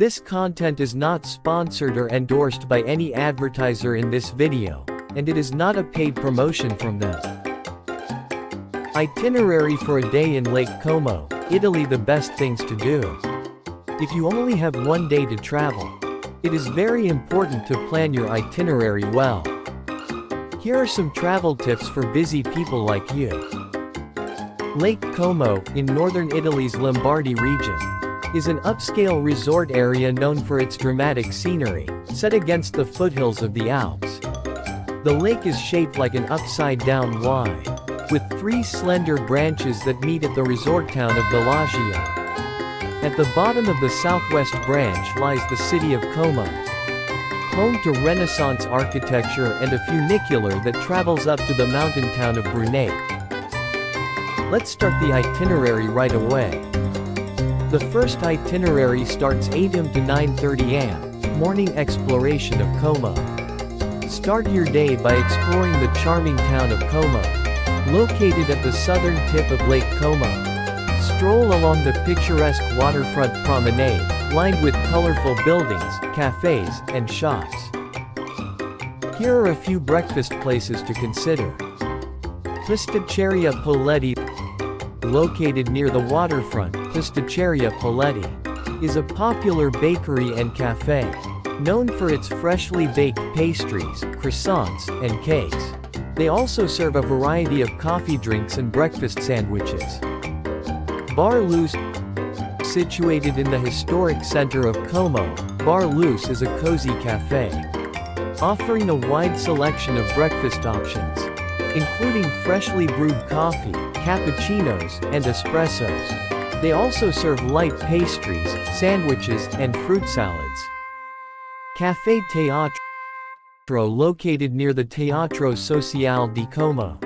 This content is not sponsored or endorsed by any advertiser in this video, and it is not a paid promotion from them. Itinerary for a day in Lake Como, Italy The best things to do. If you only have one day to travel, it is very important to plan your itinerary well. Here are some travel tips for busy people like you. Lake Como, in northern Italy's Lombardy region, is an upscale resort area known for its dramatic scenery, set against the foothills of the Alps. The lake is shaped like an upside-down Y, with three slender branches that meet at the resort town of Bellagio. At the bottom of the southwest branch lies the city of Como, home to Renaissance architecture and a funicular that travels up to the mountain town of Brunate. Let's start the itinerary right away. The first itinerary starts 8 am to 9.30 am, morning exploration of Como. Start your day by exploring the charming town of Como. Located at the southern tip of Lake Como. Stroll along the picturesque waterfront promenade, lined with colorful buildings, cafes, and shops. Here are a few breakfast places to consider. Pasticceria Poletti Located near the waterfront, Pasticceria Poletti, is a popular bakery and cafe, known for its freshly baked pastries, croissants, and cakes. They also serve a variety of coffee drinks and breakfast sandwiches. Bar Luce Situated in the historic center of Como, Bar Luce is a cozy cafe, offering a wide selection of breakfast options, including freshly brewed coffee, cappuccinos, and espressos. They also serve light pastries, sandwiches, and fruit salads. Café Teatro located near the Teatro Social di Como.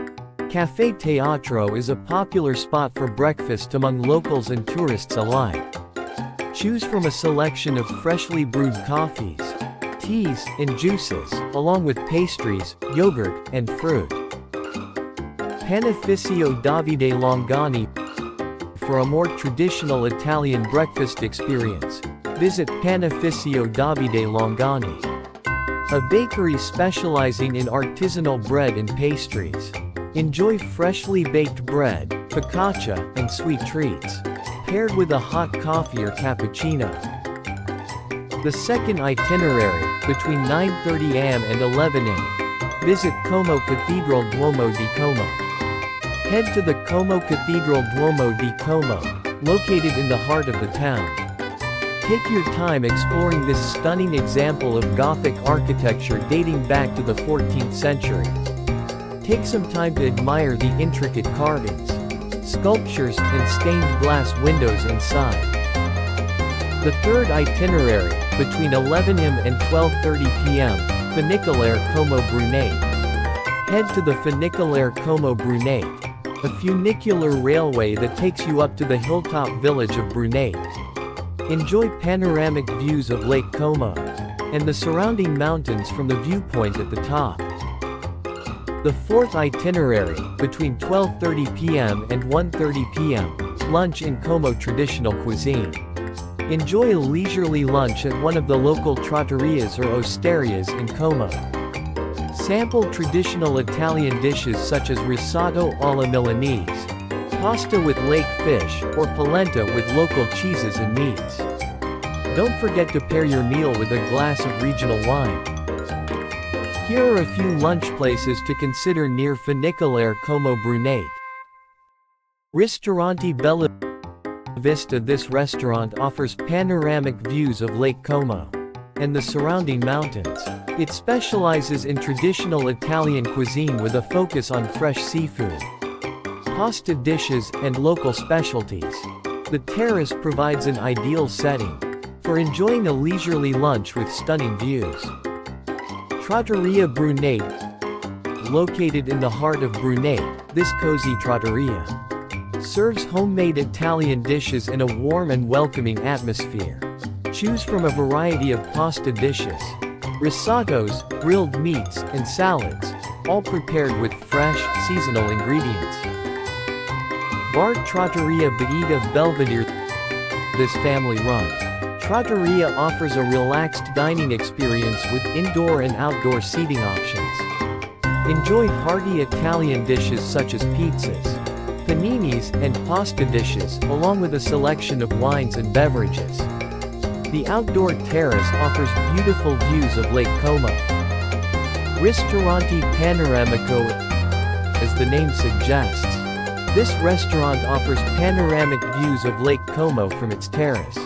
Café Teatro is a popular spot for breakfast among locals and tourists alike. Choose from a selection of freshly brewed coffees, teas, and juices, along with pastries, yogurt, and fruit. Panificio Davide Longani For a more traditional Italian breakfast experience, visit Panificio Davide Longani, a bakery specializing in artisanal bread and pastries. Enjoy freshly baked bread, focaccia, and sweet treats, paired with a hot coffee or cappuccino. The second itinerary, between 9.30 am and 11 am. Visit Como Cathedral Duomo di Como. Head to the Como Cathedral Duomo di Como, located in the heart of the town. Take your time exploring this stunning example of Gothic architecture dating back to the 14th century. Take some time to admire the intricate carvings, sculptures, and stained glass windows inside. The third itinerary, between 11 am and 12.30 pm, Funicolare Como Brunate. Head to the Funicolare Como Brunate, a funicular railway that takes you up to the hilltop village of Brunate. Enjoy panoramic views of Lake Como and the surrounding mountains from the viewpoint at the top. The fourth itinerary, between 12.30 p.m. and 1.30 p.m., lunch in Como traditional cuisine. Enjoy a leisurely lunch at one of the local trattorias or osterias in Como. Sample traditional Italian dishes such as risotto alla Milanese, pasta with lake fish, or polenta with local cheeses and meats. Don't forget to pair your meal with a glass of regional wine. Here are a few lunch places to consider near Funicolare Como Brunate. Ristorante Bella Vista This restaurant offers panoramic views of Lake Como and the surrounding mountains. It specializes in traditional Italian cuisine with a focus on fresh seafood, pasta dishes, and local specialties. The terrace provides an ideal setting for enjoying a leisurely lunch with stunning views. Trattoria Brunate Located in the heart of Brunate, this cozy trattoria serves homemade Italian dishes in a warm and welcoming atmosphere. Choose from a variety of pasta dishes, risottos, grilled meats, and salads, all prepared with fresh, seasonal ingredients. Bar Trattoria Baita Belvedere This family-run, Trattoria offers a relaxed dining experience with indoor and outdoor seating options. Enjoy hearty Italian dishes such as pizzas, paninis, and pasta dishes, along with a selection of wines and beverages. The outdoor terrace offers beautiful views of Lake Como. Ristorante Panoramico, as the name suggests. This restaurant offers panoramic views of Lake Como from its terrace.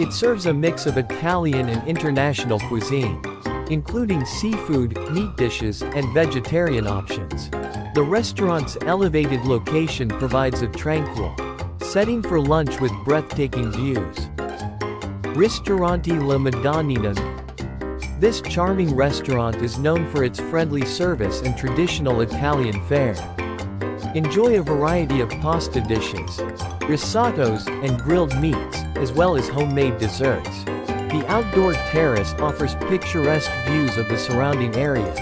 It serves a mix of Italian and international cuisine including seafood, meat dishes, and vegetarian options. The restaurant's elevated location provides a tranquil setting for lunch with breathtaking views. Ristorante La Madonnina This charming restaurant is known for its friendly service and traditional Italian fare. Enjoy a variety of pasta dishes, risottos, and grilled meats, as well as homemade desserts. The outdoor terrace offers picturesque views of the surrounding area.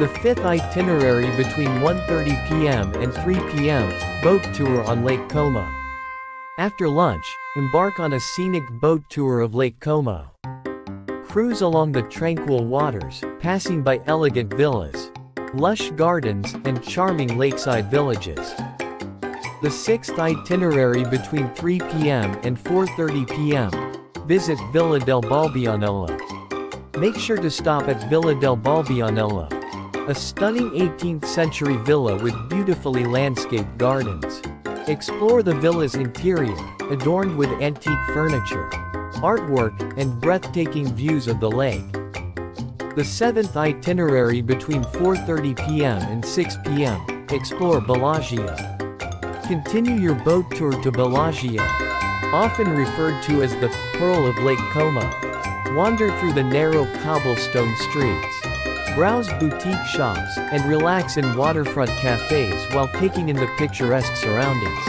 The fifth itinerary between 1.30 p.m. and 3 p.m., boat tour on Lake Como. After lunch, embark on a scenic boat tour of Lake Como. Cruise along the tranquil waters, passing by elegant villas, lush gardens, and charming lakeside villages. The sixth itinerary between 3 p.m. and 4.30 p.m. Visit Villa del Balbianello. Make sure to stop at Villa del Balbianello. A stunning 18th century villa with beautifully landscaped gardens. Explore the villa's interior, adorned with antique furniture, artwork, and breathtaking views of the lake. The seventh itinerary between 4.30 p.m. and 6 p.m. Explore Bellagio. Continue your boat tour to Bellagio, often referred to as the Pearl of Lake Como. Wander through the narrow cobblestone streets. Browse boutique shops, and relax in waterfront cafes while taking in the picturesque surroundings.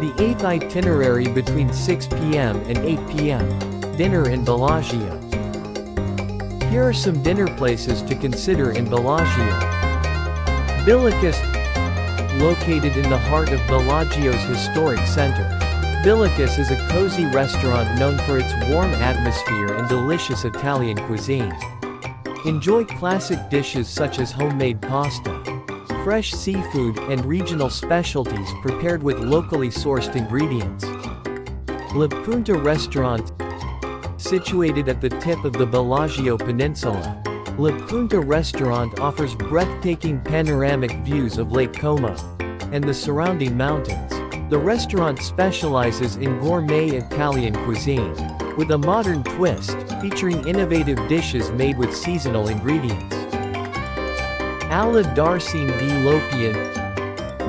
The eighth itinerary between 6 p.m. and 8 p.m. Dinner in Bellagio. Here are some dinner places to consider in Bellagio. Bilacus, located in the heart of Bellagio's historic center. Bilacus is a cozy restaurant known for its warm atmosphere and delicious Italian cuisine. Enjoy classic dishes such as homemade pasta, fresh seafood, and regional specialties prepared with locally sourced ingredients. La Punta Restaurant Situated at the tip of the Bellagio Peninsula, La Punta Restaurant offers breathtaking panoramic views of Lake Como and the surrounding mountains. The restaurant specializes in gourmet Italian cuisine, with a modern twist, featuring innovative dishes made with seasonal ingredients. Alla Darsena di Loppia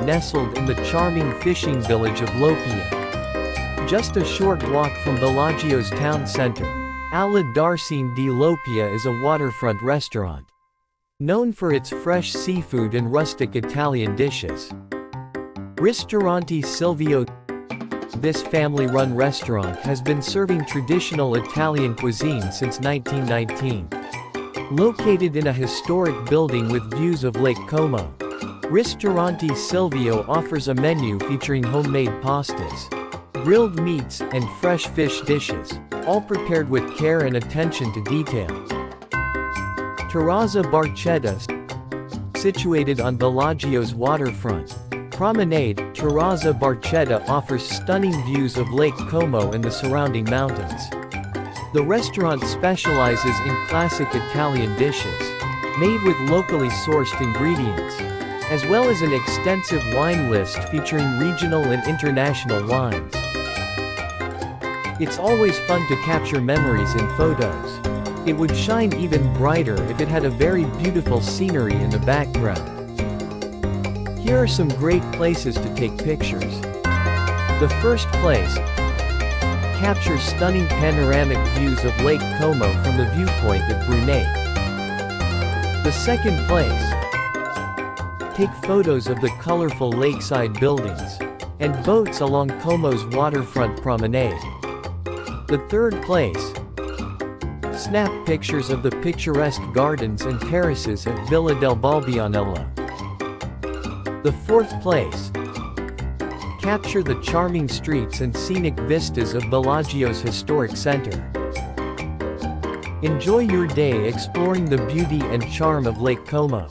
Nestled in the charming fishing village of Loppia. Just a short walk from Bellagio's town center, Alla Darsena di Loppia is a waterfront restaurant. Known for its fresh seafood and rustic Italian dishes. Ristorante Silvio This family-run restaurant has been serving traditional Italian cuisine since 1919. Located in a historic building with views of Lake Como, Ristorante Silvio offers a menu featuring homemade pastas, grilled meats, and fresh fish dishes, all prepared with care and attention to detail. Terrazza Barchetta Situated on Bellagio's waterfront, Promenade, Terrazza Barchetta offers stunning views of Lake Como and the surrounding mountains. The restaurant specializes in classic Italian dishes, made with locally sourced ingredients, as well as an extensive wine list featuring regional and international wines. It's always fun to capture memories in photos. It would shine even brighter if it had a very beautiful scenery in the background. Here are some great places to take pictures. The first place captures stunning panoramic views of Lake Como from the viewpoint at Brunate. The second place take photos of the colorful lakeside buildings and boats along Como's waterfront promenade. The third place snap pictures of the picturesque gardens and terraces at Villa del Balbianello. The fourth place capture the charming streets and scenic vistas of Bellagio's historic center. Enjoy your day exploring the beauty and charm of Lake Como.